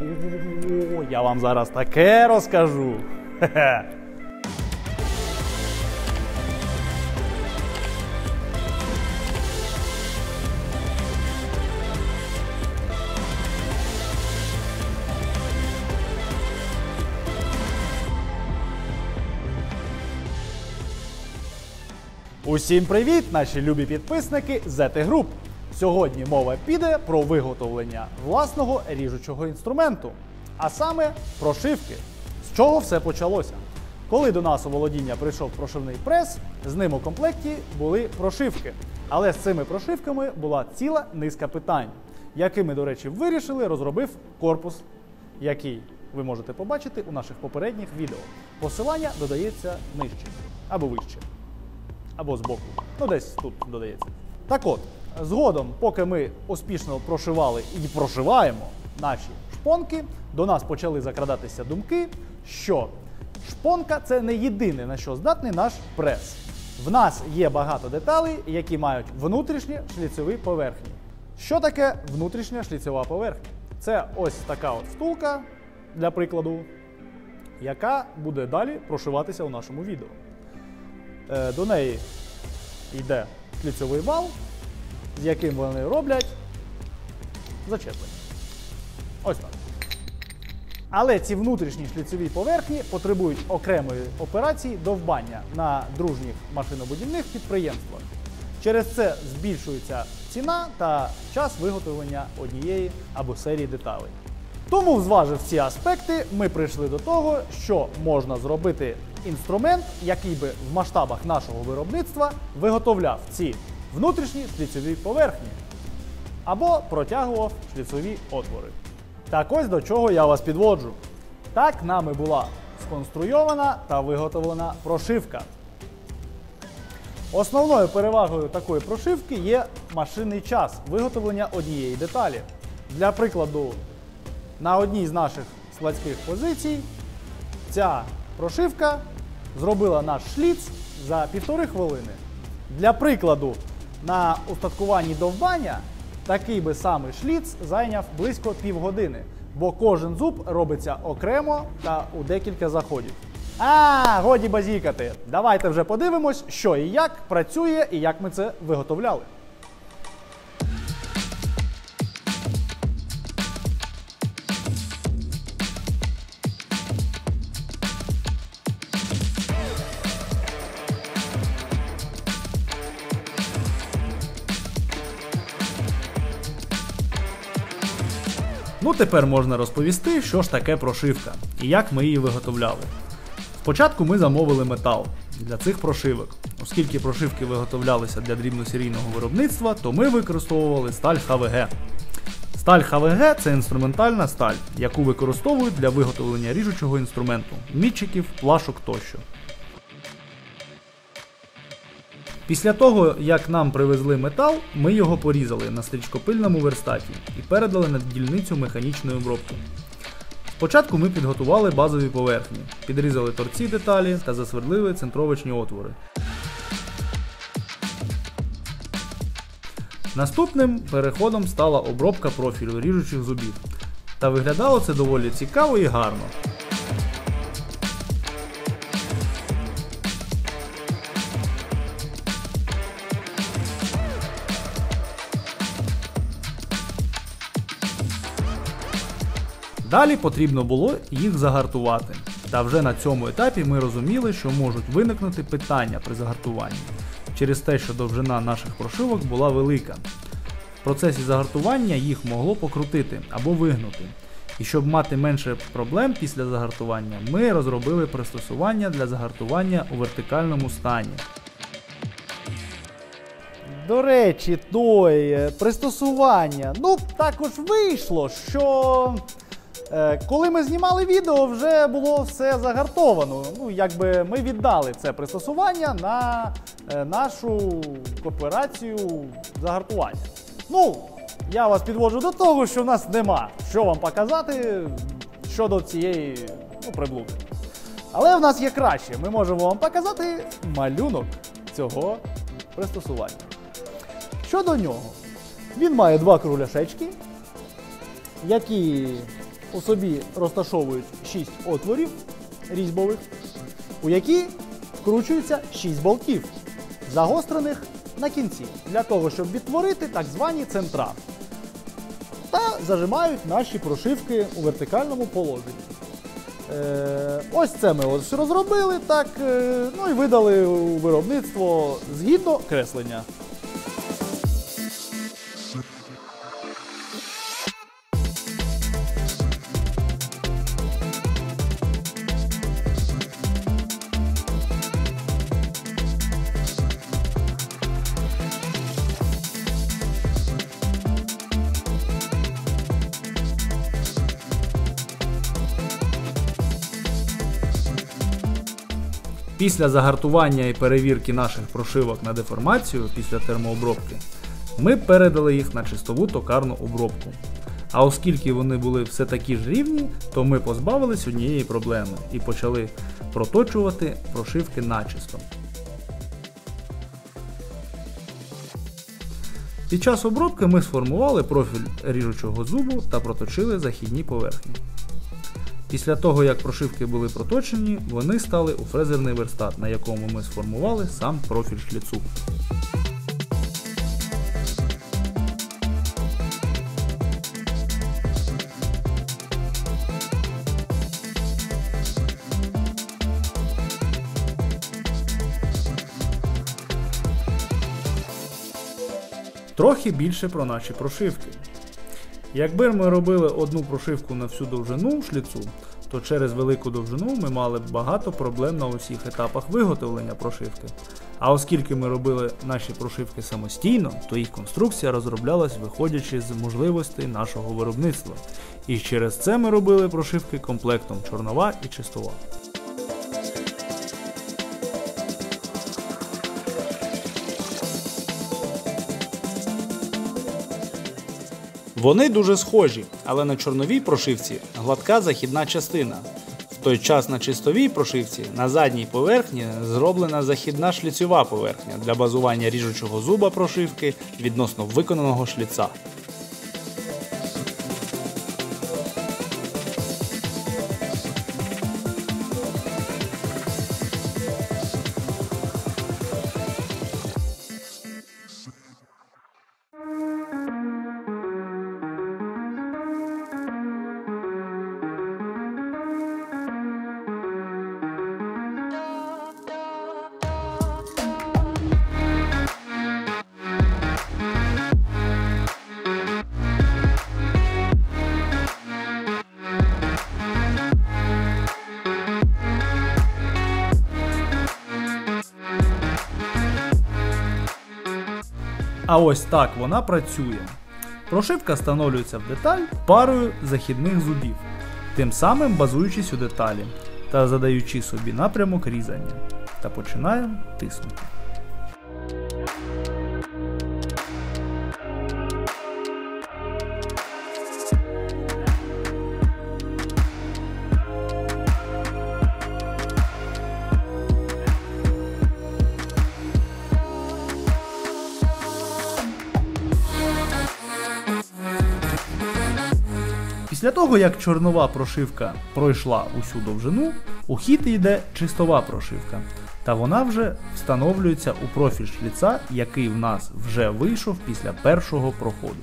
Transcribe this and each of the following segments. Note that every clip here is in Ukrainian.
О, я вам зараз таке розкажу. Усім привіт, наші любі підписники ZT Group. Сьогодні мова піде про виготовлення власного ріжучого інструменту, а саме прошивки. З чого все почалося? Коли до нас у володіння прийшов прошивний прес, з ним у комплекті були прошивки. Але з цими прошивками була ціла низка питань, якими, до речі, вирішили, розробив корпус, який ви можете побачити у наших попередніх відео. Посилання додається нижче або вище або збоку. Ну, десь тут додається. Так от, згодом, поки ми успішно прошивали і прошиваємо наші шпонки, до нас почали закрадатися думки, що шпонка це не єдине, на що здатний наш прес. В нас є багато деталей, які мають внутрішні шліцеві поверхні. Що таке внутрішня шліцева поверхня? Це ось така от втулка, для прикладу, яка буде далі прошиватися у нашому відео. Е, До неї йде шліцевий вал, з яким вони роблять зачеплення. Ось так. Але ці внутрішні шліцеві поверхні потребують окремої операції довбання на дружніх машинобудівних підприємствах. Через це збільшується ціна та час виготовлення однієї або серії деталей. Тому, зважив ці аспекти, ми прийшли до того, що можна зробити інструмент, який би в масштабах нашого виробництва виготовляв ці внутрішні шліцеві поверхні або протягував шліцеві отвори. Так ось до чого я вас підводжу. Так нами була сконструйована та виготовлена прошивка. Основною перевагою такої прошивки є машинний час виготовлення однієї деталі. Для прикладу, на одній з наших складських позицій ця прошивка зробила наш шліц за півтори хвилини. Для прикладу, на устаткуванні довбання такий би самий шліц зайняв близько півгодини, бо кожен зуб робиться окремо та у декілька заходів. А, годі базікати. Давайте вже подивимось, що і як працює і як ми це виготовляли. Ну, тепер можна розповісти, що ж таке прошивка і як ми її виготовляли. Спочатку ми замовили метал для цих прошивок. Оскільки прошивки виготовлялися для дрібносерійного виробництва, то ми використовували сталь ХВГ. Сталь ХВГ це інструментальна сталь, яку використовують для виготовлення ріжучого інструменту, мітчиків, плашок тощо. Після того, як нам привезли метал, ми його порізали на стрічкопильному верстаті і передали на дільницю механічної обробки. Спочатку ми підготували базові поверхні, підрізали торці деталі та засвердлили центровочні отвори. Наступним переходом стала обробка профілю ріжучих зубів. Та виглядало це доволі цікаво і гарно. Далі потрібно було їх загартувати. Та вже на цьому етапі ми розуміли, що можуть виникнути питання при загартуванні через те, що довжина наших прошивок була велика. В процесі загартування їх могло покрутити або вигнути. І щоб мати менше проблем після загартування, ми розробили пристосування для загартування у вертикальному стані. До речі, той е, пристосування. Ну, також вийшло, що коли ми знімали відео, вже було все загартовано. Ну, якби ми віддали це пристосування на е, нашу кооперацію загартування. Ну, я вас підводжу до того, що в нас нема що вам показати щодо цієї ну, приблуди. Але в нас є краще. Ми можемо вам показати малюнок цього пристосування. Щодо нього, він має два кругляшечки, які у собі розташовують 6 отворів різьбових, у які вкручуються 6 болтів, загострених на кінці, для того, щоб відтворити так звані центра. Та зажимають наші прошивки у вертикальному положенні. Е, ось це ми ось розробили так, е, ну і видали у виробництво згідно креслення. Після загартування і перевірки наших прошивок на деформацію після термообробки, ми передали їх на чистову токарну обробку. А оскільки вони були все такі ж рівні, то ми позбавились однієї проблеми і почали проточувати прошивки начисто. Під час обробки ми сформували профіль ріжучого зубу та проточили західні поверхні. Після того, як прошивки були проточені, вони стали у фрезерний верстат, на якому ми сформували сам профіль шліцу. Трохи більше про наші прошивки. Якби ми робили одну прошивку на всю довжину шліцу, то через велику довжину ми мали б багато проблем на усіх етапах виготовлення прошивки. А оскільки ми робили наші прошивки самостійно, то їх конструкція розроблялась виходячи з можливостей нашого виробництва. І через це ми робили прошивки комплектом чорнова і чистова. Вони дуже схожі, але на чорновій прошивці гладка західна частина. В той час на чистовій прошивці на задній поверхні зроблена західна шліцьова поверхня для базування ріжучого зуба прошивки відносно виконаного шліца. А ось так вона працює. Прошивка встановлюється в деталь парою західних зубів, тим самим базуючись у деталі та задаючи собі напрямок різання. Та починаємо тиснути. Після того, як чорнова прошивка пройшла усю довжину, у хід йде чистова прошивка. Та вона вже встановлюється у профіль шліца, який в нас вже вийшов після першого проходу.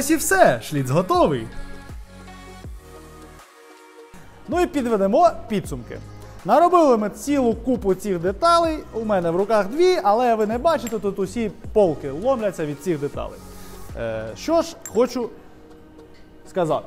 Ось і все, шліц готовий. Ну і підведемо підсумки. Наробили ми цілу купу цих деталей. У мене в руках дві, але ви не бачите, тут усі полки ломляться від цих деталей. Е, що ж хочу сказати.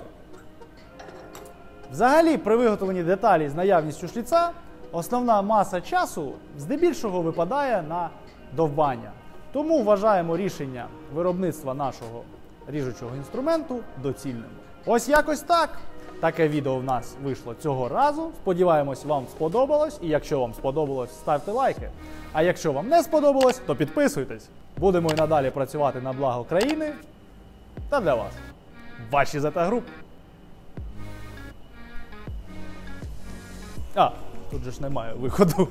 Взагалі, при виготовленні деталі з наявністю шліца, основна маса часу здебільшого випадає на довбання. Тому вважаємо рішення виробництва нашого ріжучого інструменту доцільним. Ось якось так. Таке відео в нас вийшло цього разу. Сподіваємось, вам сподобалось. І якщо вам сподобалось, ставте лайки. А якщо вам не сподобалось, то підписуйтесь. Будемо і надалі працювати на благо країни та для вас. ваші ZT Group. А, тут же ж немає виходу.